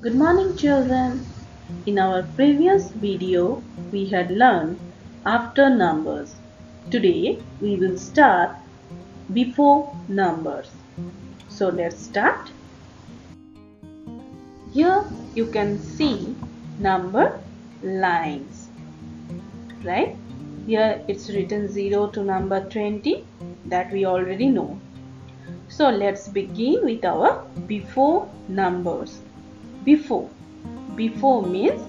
Good morning children. In our previous video we had learned after numbers. Today we will start before numbers. So let's start. Here you can see number lines. Right? Here it's written 0 to number 20 that we already know. So let's begin with our before numbers. Before. Before means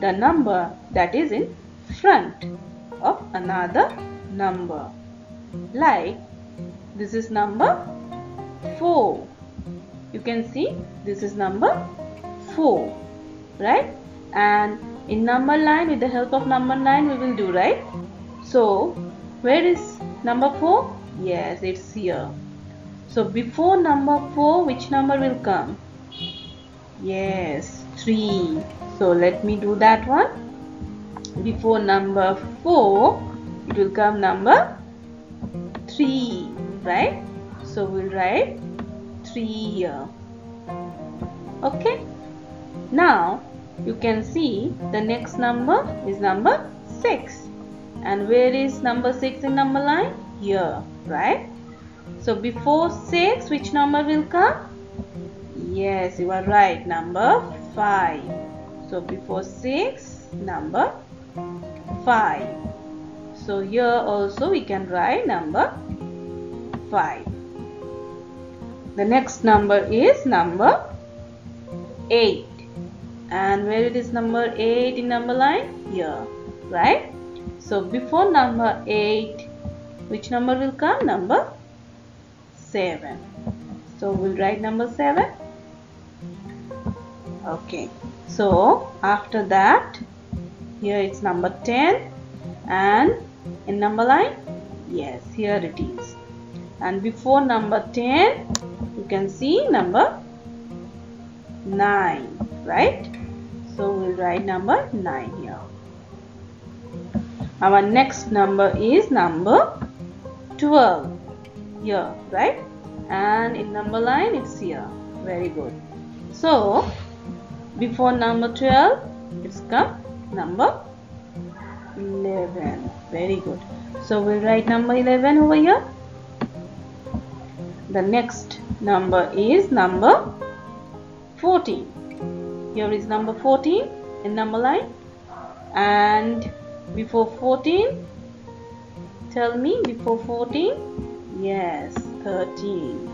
the number that is in front of another number. Like this is number 4. You can see this is number 4. Right? And in number line with the help of number line we will do right. So where is number 4? Yes, it's here. So before number 4, which number will come? Yes, 3. So let me do that one. Before number 4, it will come number 3, right? So we'll write 3 here. Okay. Now you can see the next number is number 6. And where is number 6 in number line? Here, right? So before 6, which number will come? Yes, you are right. Number 5. So before 6, number 5. So here also we can write number 5. The next number is number 8. And where it is number 8 in number line? Here, right? So before number 8, which number will come? Number 7 so we'll write number 7 okay. So after that here it's number 10 and in number line? Yes here it is. And before number 10 you can see number 9 right? So we'll write number 9 here. Our next number is number 12 here right? And in number line it's here. Very good so before number 12 it's come number 11 very good. So we'll write number 11 over here. The next number is number 14 here is number 14 in number line. And before 14 tell me before 14 Yes, 13.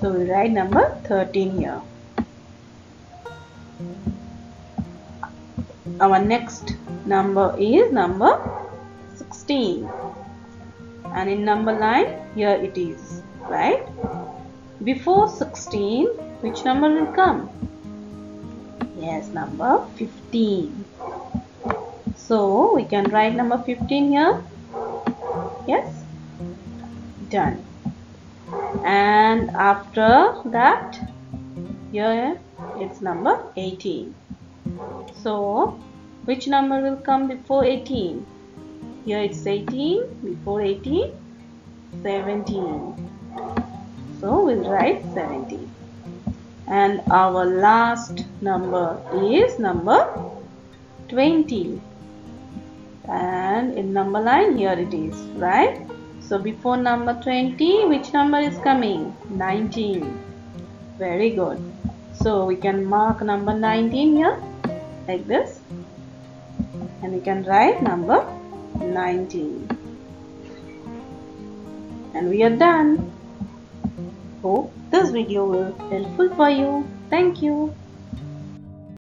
So we write number 13 here. Our next number is number 16. And in number line, here it is, right? Before 16, which number will come? Yes, number 15. So we can write number 15 here yes done and after that here it's number 18 so which number will come before 18 here it's 18 before 18 17 so we'll write 17 and our last number is number 20 and in number line here it is right so before number 20 which number is coming? 19 very good. So we can mark number 19 here like this. And we can write number 19 and we are done. Hope this video will helpful for you. Thank you